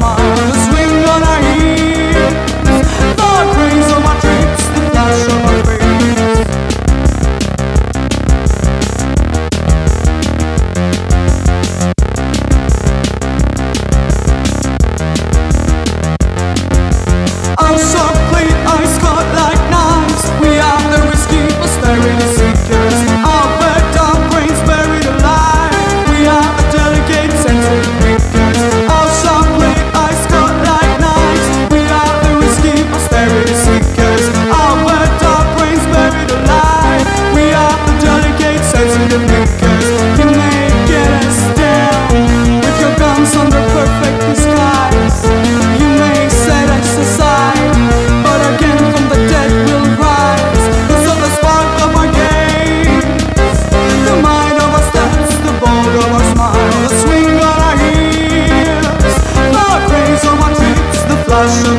smile awesome.